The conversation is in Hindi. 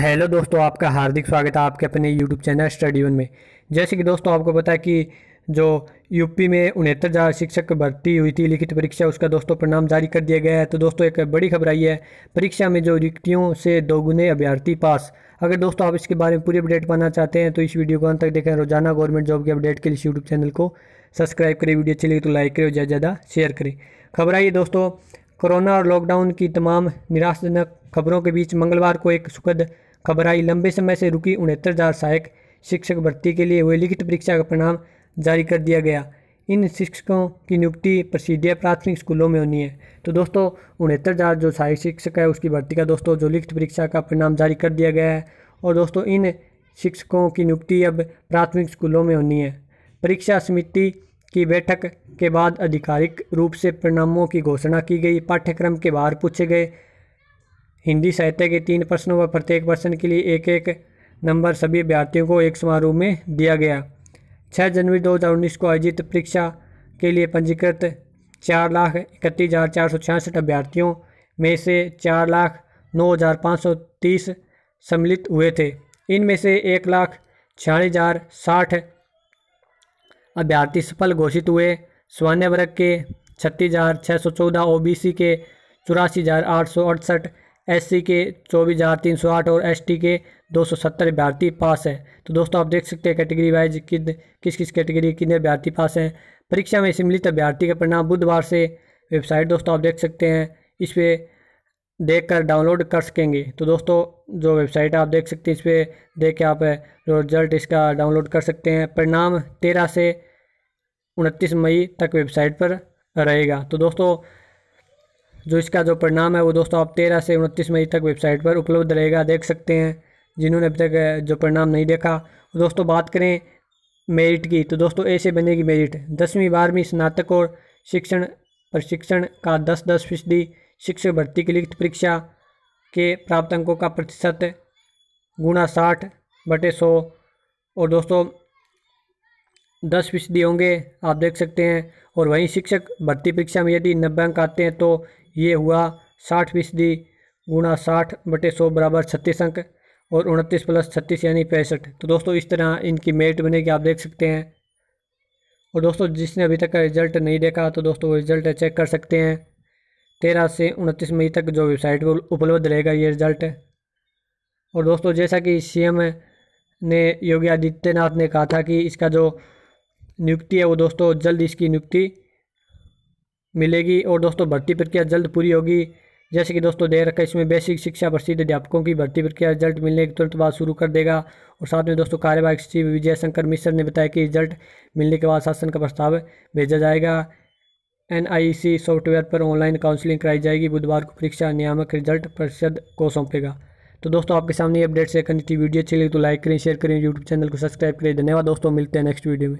हेलो दोस्तों, आपका हार्दिक स्वागत है आपके अपने यूट्यूब चैनल स्टडी वन में। जैसे कि दोस्तों, आपको पता है कि जो यूपी में उनहत्तर हज़ार शिक्षक भर्ती हुई थी, लिखित परीक्षा, उसका दोस्तों परिणाम जारी कर दिया गया है। तो दोस्तों, एक बड़ी खबर आई है, परीक्षा में जो रिक्तियों से दोगुने अभ्यर्थी पास। अगर दोस्तों, आप इसके बारे में पूरी अपडेट पाना चाहते हैं तो इस वीडियो को अंत तक देखें। रोज़ाना गवर्नमेंट जॉब की अपडेट के लिए यूट्यूब चैनल को सब्सक्राइब करें। वीडियो अच्छी लगी तो लाइक करें ज़्यादा ज़्यादा शेयर करें। खबर आई दोस्तों, कोरोना और लॉकडाउन की तमाम निराशजनक खबरों के बीच मंगलवार को एक सुखद खबर आई। लंबे समय से रुकी उनहत्तर हज़ार सहायक शिक्षक भर्ती के लिए हुए लिखित परीक्षा का परिणाम जारी कर दिया गया। इन शिक्षकों की नियुक्ति प्रसिद्ध प्राथमिक स्कूलों में होनी है। तो दोस्तों, उनहत्तर हज़ार जो सहायक शिक्षक है, उसकी भर्ती का दोस्तों जो लिखित परीक्षा का परिणाम जारी कर दिया गया है। और दोस्तों, इन शिक्षकों की नियुक्ति अब प्राथमिक स्कूलों में होनी है। परीक्षा समिति की बैठक के बाद आधिकारिक रूप से परिणामों की घोषणा की गई। पाठ्यक्रम के बाहर पूछे गए। हिंदी साहित्य के तीन प्रश्नों व प्रत्येक प्रश्न के लिए एक एक नंबर सभी अभ्यर्थियों को एक समारोह में दिया गया। छः जनवरी दो हज़ार उन्नीस को आयोजित परीक्षा के लिए पंजीकृत चार लाख इकतीस हज़ार चार सौ छियासठ अभ्यर्थियों में से चार लाख नौ हज़ार पाँच सौ तीस सम्मिलित हुए थे। इनमें से एक लाख छियालीस हज़ार साठ अभ्यर्थी सफल घोषित हुए। स्वर्ण वर्ग के छत्तीस हज़ार छः सौ चौदह ओ के चौरासी हज़ार आठ सौ अड़सठ एससी के चौबीस हज़ार तीन सौ आठ और एसटी के दो सौ सत्तर अभ्यर्थी पास है। तो दोस्तों, आप देख सकते हैं कैटेगरी वाइज किन, किस किस कैटेगरी कितने अभ्यर्थी पास हैं। परीक्षा में सम्मिलित अभ्यर्थी का परिणाम बुधवार से वेबसाइट दोस्तों, आप देख सकते हैं, इस पर देख कर डाउनलोड कर सकेंगे। तो दोस्तों, जो वेबसाइट आप देख सकते हैं, इस पर देख के आप, जो रिज़ल्ट इसका डाउनलोड कर सकते हैं। परिणाम तेरह से उनतीस मई तक वेबसाइट पर रहेगा। तो दोस्तों जो इसका जो परिणाम है वो दोस्तों आप तेरह से उनतीस मई तक वेबसाइट पर उपलब्ध रहेगा, देख सकते हैं। जिन्होंने अभी तक जो परिणाम नहीं देखा, दोस्तों बात करें मेरिट की तो दोस्तों ऐसे बनेगी मेरिट। दसवीं, बारहवीं स्नातक और शिक्षण, प्रशिक्षण का दस दस फ़ीसदी शिक्षक भर्ती की लिखित परीक्षा के प्राप्त अंकों का प्रतिशत गुणा साठ बटे सौ और दोस्तों दस फ़ीसदी होंगे, आप देख सकते हैं। और वहीं शिक्षक भर्ती परीक्षा में यदि नब्बे अंक आते हैं तो ये हुआ साठ फ़ीसदी गुणा साठ बटे सौ बराबर छत्तीस अंक और उनतीस प्लस छत्तीस यानी पैंसठ। तो दोस्तों, इस तरह इनकी मेरिट बनेगी, आप देख सकते हैं। और दोस्तों, जिसने अभी तक का रिज़ल्ट नहीं देखा तो दोस्तों, वो रिज़ल्ट चेक कर सकते हैं। तेरह से उनतीस मई तक जो वेबसाइट पर उपलब्ध रहेगा, ये रिज़ल्ट। और दोस्तों, जैसा कि सीएम ने योगी आदित्यनाथ ने कहा था कि इसका जो नियुक्ति है, वो दोस्तों, जल्द इसकी नियुक्ति मिलेगी। और दोस्तों, भर्ती प्रक्रिया जल्द पूरी होगी। जैसे कि दोस्तों दे रखा है इसमें बेसिक शिक्षा प्रसिद्ध अध्यापकों की भर्ती प्रक्रिया रिज़ल्ट मिलने के तुरंत बाद शुरू कर देगा। और साथ में दोस्तों, कार्यवाहक सचिव विजय शंकर मिश्र ने बताया कि रिज़ल्ट मिलने के बाद शासन का प्रस्ताव भेजा जाएगा। एनआईसी सॉफ्टवेयर पर ऑनलाइन काउंसलिंग कराई जाएगी। बुधवार को परीक्षा नियामक रिज़ल्ट परिषद को सौंपेगा। तो दोस्तों, आपके सामने अपडेट शेयर करनी थी वीडियो अच्छी लगी तो लाइक करें, शेयर करें, यूट्यूब चैनल को सब्सक्राइब करें। धन्यवाद दोस्तों, मिलते हैं नेक्स्ट वीडियो में।